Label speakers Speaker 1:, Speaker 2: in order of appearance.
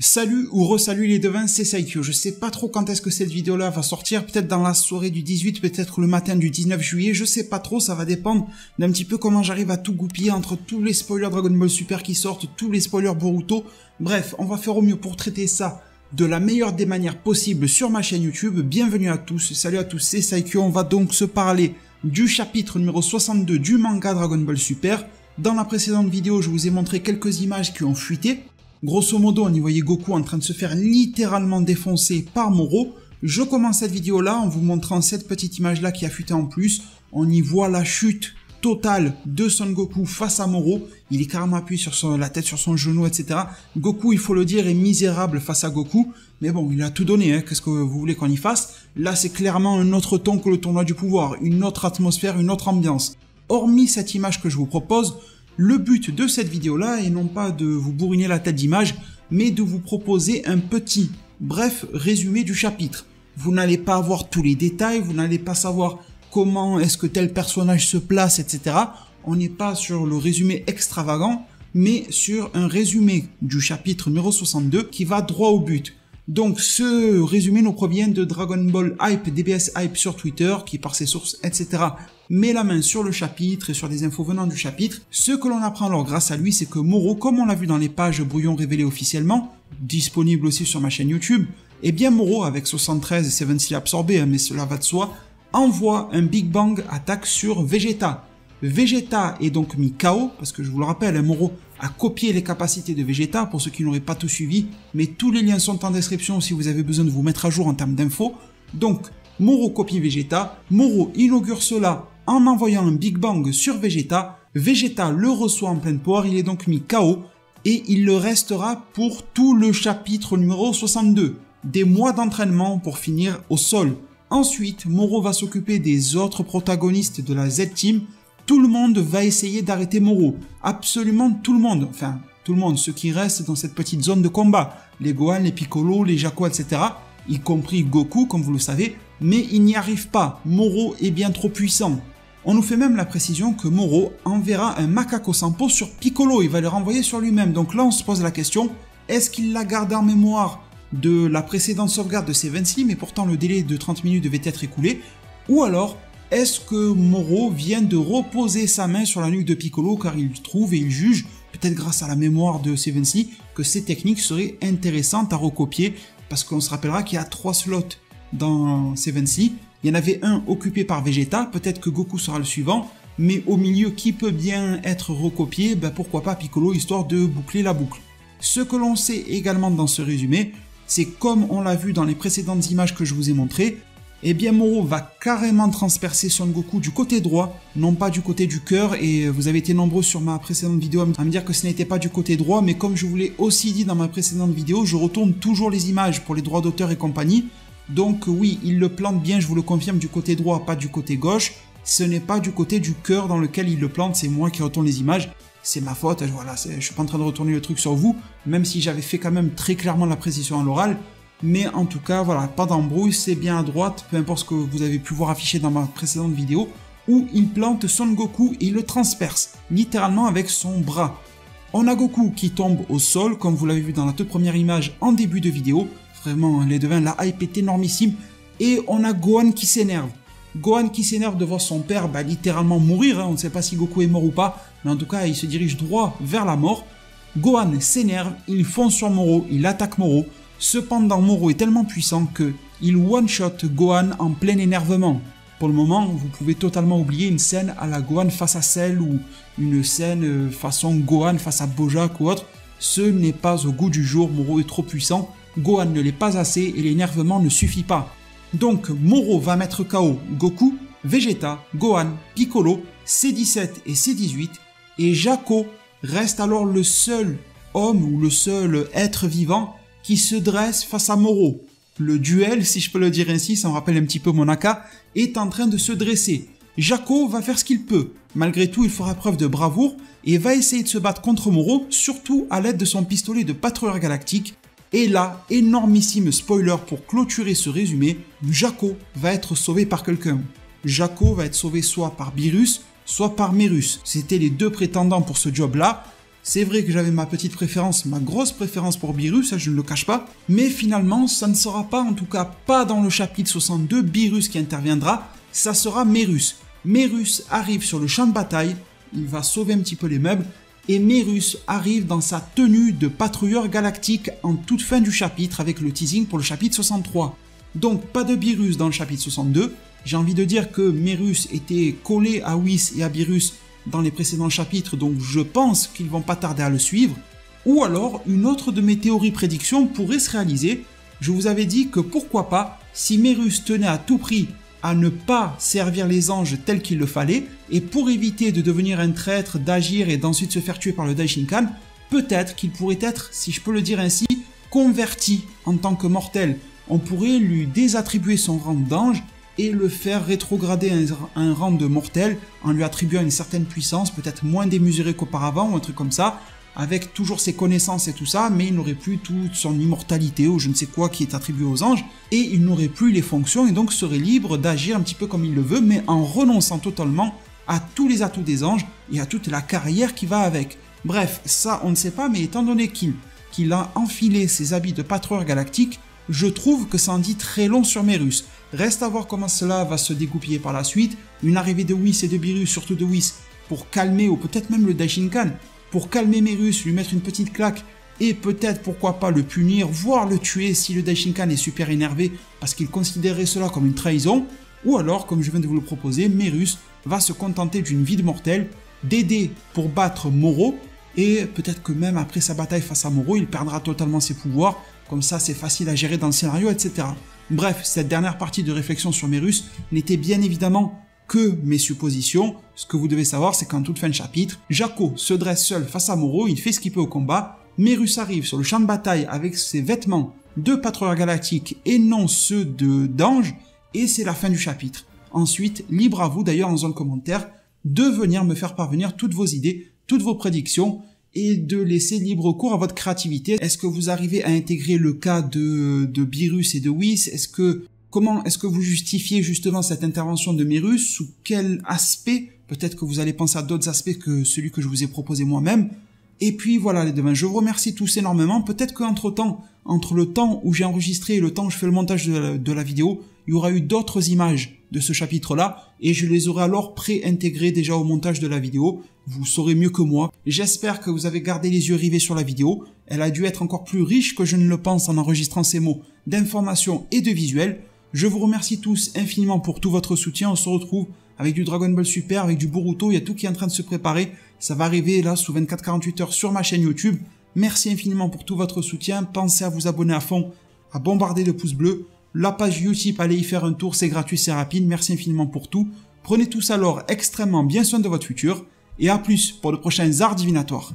Speaker 1: Salut ou re-salut les devins, c'est Saikyo. Je sais pas trop quand est-ce que cette vidéo-là va sortir, peut-être dans la soirée du 18, peut-être le matin du 19 juillet, je sais pas trop, ça va dépendre d'un petit peu comment j'arrive à tout goupiller entre tous les spoilers Dragon Ball Super qui sortent, tous les spoilers Boruto. Bref, on va faire au mieux pour traiter ça de la meilleure des manières possibles sur ma chaîne YouTube. Bienvenue à tous, salut à tous, c'est Saikyo. On va donc se parler du chapitre numéro 62 du manga Dragon Ball Super. Dans la précédente vidéo, je vous ai montré quelques images qui ont fuité. Grosso modo, on y voyait Goku en train de se faire littéralement défoncer par Moro. Je commence cette vidéo là en vous montrant cette petite image là qui a fuité en plus. On y voit la chute totale de Son Goku face à Moro. Il est carrément appuyé sur son, la tête sur son genou, etc. Goku, il faut le dire, est misérable face à Goku. Mais bon, il a tout donné, hein. qu'est-ce que vous voulez qu'on y fasse? Là, c'est clairement un autre ton que le tournoi du pouvoir, une autre atmosphère, une autre ambiance. Hormis cette image que je vous propose, le but de cette vidéo-là est non pas de vous bourriner la tête d'image, mais de vous proposer un petit, bref, résumé du chapitre. Vous n'allez pas avoir tous les détails, vous n'allez pas savoir comment est-ce que tel personnage se place, etc. On n'est pas sur le résumé extravagant, mais sur un résumé du chapitre numéro 62 qui va droit au but. Donc ce résumé nous provient de Dragon Ball Hype, DBS Hype sur Twitter, qui par ses sources, etc., met la main sur le chapitre et sur des infos venant du chapitre. Ce que l'on apprend alors grâce à lui, c'est que Moro, comme on l'a vu dans les pages brouillon révélées officiellement, disponible aussi sur ma chaîne YouTube, eh bien Moro, avec 73 et 76 absorbés, hein, mais cela va de soi, envoie un Big Bang attaque sur Vegeta. Vegeta est donc mis KO, parce que je vous le rappelle, un Moro a copié les capacités de Vegeta, pour ceux qui n'auraient pas tout suivi, mais tous les liens sont en description si vous avez besoin de vous mettre à jour en termes d'infos. Donc, Moro copie Vegeta, Moro inaugure cela en envoyant un Big Bang sur Vegeta, Vegeta le reçoit en pleine poire, il est donc mis KO, et il le restera pour tout le chapitre numéro 62. Des mois d'entraînement pour finir au sol. Ensuite, Moro va s'occuper des autres protagonistes de la Z-Team, tout le monde va essayer d'arrêter Moro. Absolument tout le monde. Enfin, tout le monde, ceux qui restent dans cette petite zone de combat. Les Gohan, les Piccolo, les Jaco, etc. Y compris Goku, comme vous le savez. Mais il n'y arrive pas. Moro est bien trop puissant. On nous fait même la précision que Moro enverra un Macaco Sampo sur Piccolo. Il va le renvoyer sur lui-même. Donc là, on se pose la question, est-ce qu'il la garde en mémoire de la précédente sauvegarde de ses 26, mais pourtant le délai de 30 minutes devait être écoulé? Ou alors, est-ce que Moro vient de reposer sa main sur la nuque de Piccolo car il trouve et il juge, peut-être grâce à la mémoire de Seven que ces techniques seraient intéressantes à recopier parce qu'on se rappellera qu'il y a trois slots dans Seven Il y en avait un occupé par Vegeta, peut-être que Goku sera le suivant, mais au milieu qui peut bien être recopié, ben pourquoi pas Piccolo histoire de boucler la boucle. Ce que l'on sait également dans ce résumé, c'est comme on l'a vu dans les précédentes images que je vous ai montrées, eh bien Moro va carrément transpercer Son Goku du côté droit, non pas du côté du cœur, et vous avez été nombreux sur ma précédente vidéo à me dire que ce n'était pas du côté droit, mais comme je vous l'ai aussi dit dans ma précédente vidéo, je retourne toujours les images pour les droits d'auteur et compagnie, donc oui, il le plante bien, je vous le confirme, du côté droit, pas du côté gauche, ce n'est pas du côté du cœur dans lequel il le plante, c'est moi qui retourne les images, c'est ma faute, voilà, je suis pas en train de retourner le truc sur vous, même si j'avais fait quand même très clairement la précision à l'oral, mais en tout cas, voilà, pas d'embrouille, c'est bien à droite, peu importe ce que vous avez pu voir affiché dans ma précédente vidéo, où il plante Son Goku et le transperce, littéralement avec son bras. On a Goku qui tombe au sol, comme vous l'avez vu dans la toute première image en début de vidéo. Vraiment, les devins, la hype est énormissime. Et on a Gohan qui s'énerve. Gohan qui s'énerve de voir son père bah, littéralement mourir. Hein. On ne sait pas si Goku est mort ou pas, mais en tout cas, il se dirige droit vers la mort. Gohan s'énerve, il fonce sur Moro, il attaque Moro. Cependant, Moro est tellement puissant que il one-shot Gohan en plein énervement. Pour le moment, vous pouvez totalement oublier une scène à la Gohan face à Cell ou une scène euh, façon Gohan face à Bojack ou autre. Ce n'est pas au goût du jour, Moro est trop puissant, Gohan ne l'est pas assez et l'énervement ne suffit pas. Donc Moro va mettre KO Goku, Vegeta, Gohan, Piccolo, C17 et C18 et Jaco reste alors le seul homme ou le seul être vivant qui se dresse face à Moro. Le duel, si je peux le dire ainsi, ça me rappelle un petit peu Monaka, est en train de se dresser. Jaco va faire ce qu'il peut. Malgré tout, il fera preuve de bravoure et va essayer de se battre contre Moro, surtout à l'aide de son pistolet de patrouilleur galactique. Et là, énormissime spoiler pour clôturer ce résumé, Jaco va être sauvé par quelqu'un. Jaco va être sauvé soit par Virus, soit par Merus. C'était les deux prétendants pour ce job-là. C'est vrai que j'avais ma petite préférence, ma grosse préférence pour Beerus, ça je ne le cache pas, mais finalement ça ne sera pas, en tout cas pas dans le chapitre 62, Beerus qui interviendra, ça sera Merus. Merus arrive sur le champ de bataille, il va sauver un petit peu les meubles, et Merus arrive dans sa tenue de patrouilleur galactique en toute fin du chapitre avec le teasing pour le chapitre 63. Donc pas de Beerus dans le chapitre 62, j'ai envie de dire que Merus était collé à Whis et à Beerus dans les précédents chapitres, donc je pense qu'ils vont pas tarder à le suivre. Ou alors, une autre de mes théories prédictions pourrait se réaliser. Je vous avais dit que pourquoi pas, si Merus tenait à tout prix à ne pas servir les anges tel qu'il le fallait, et pour éviter de devenir un traître, d'agir et d'ensuite se faire tuer par le Daishinkan, peut-être qu'il pourrait être, si je peux le dire ainsi, converti en tant que mortel. On pourrait lui désattribuer son rang d'ange et le faire rétrograder un, rang de mortel en lui attribuant une certaine puissance, peut-être moins démesurée qu'auparavant ou un truc comme ça, avec toujours ses connaissances et tout ça, mais il n'aurait plus toute son immortalité ou je ne sais quoi qui est attribué aux anges, et il n'aurait plus les fonctions et donc serait libre d'agir un petit peu comme il le veut, mais en renonçant totalement à tous les atouts des anges et à toute la carrière qui va avec. Bref, ça on ne sait pas, mais étant donné qu'il qu'il a enfilé ses habits de patrouilleur galactique, je trouve que ça en dit très long sur Merus. Reste à voir comment cela va se dégoupiller par la suite. Une arrivée de Whis et de Beerus, surtout de Whis, pour calmer, ou peut-être même le Daishinkan, pour calmer Merus, lui mettre une petite claque, et peut-être pourquoi pas le punir, voire le tuer si le Daishinkan est super énervé parce qu'il considérait cela comme une trahison, ou alors, comme je viens de vous le proposer, Merus va se contenter d'une vie de mortel, d'aider pour battre Moro, et peut-être que même après sa bataille face à Moro, il perdra totalement ses pouvoirs, comme ça c'est facile à gérer dans le scénario, etc. Bref, cette dernière partie de réflexion sur Merus n'était bien évidemment que mes suppositions. Ce que vous devez savoir, c'est qu'en toute fin de chapitre, Jaco se dresse seul face à Moro, il fait ce qu'il peut au combat, Merus arrive sur le champ de bataille avec ses vêtements de patrouilleur galactique et non ceux de d'ange, et c'est la fin du chapitre. Ensuite, libre à vous d'ailleurs en zone commentaire de venir me faire parvenir toutes vos idées, toutes vos prédictions, et de laisser libre cours à votre créativité. Est-ce que vous arrivez à intégrer le cas de, de Birus et de Whis? Est-ce que comment est-ce que vous justifiez justement cette intervention de Mirus Sous quel aspect? Peut-être que vous allez penser à d'autres aspects que celui que je vous ai proposé moi-même. Et puis voilà les devins, je vous remercie tous énormément. Peut-être qu'entre temps, entre le temps où j'ai enregistré et le temps où je fais le montage de la vidéo, il y aura eu d'autres images de ce chapitre-là et je les aurai alors pré-intégrées déjà au montage de la vidéo. Vous saurez mieux que moi. J'espère que vous avez gardé les yeux rivés sur la vidéo. Elle a dû être encore plus riche que je ne le pense en enregistrant ces mots d'informations et de visuels. Je vous remercie tous infiniment pour tout votre soutien. On se retrouve avec du Dragon Ball Super, avec du Boruto. Il y a tout qui est en train de se préparer. Ça va arriver là sous 24-48 heures sur ma chaîne YouTube. Merci infiniment pour tout votre soutien. Pensez à vous abonner à fond, à bombarder le pouce bleu. La page Utip, allez y faire un tour, c'est gratuit, c'est rapide. Merci infiniment pour tout. Prenez tous alors extrêmement bien soin de votre futur. Et à plus pour de prochains arts divinatoires.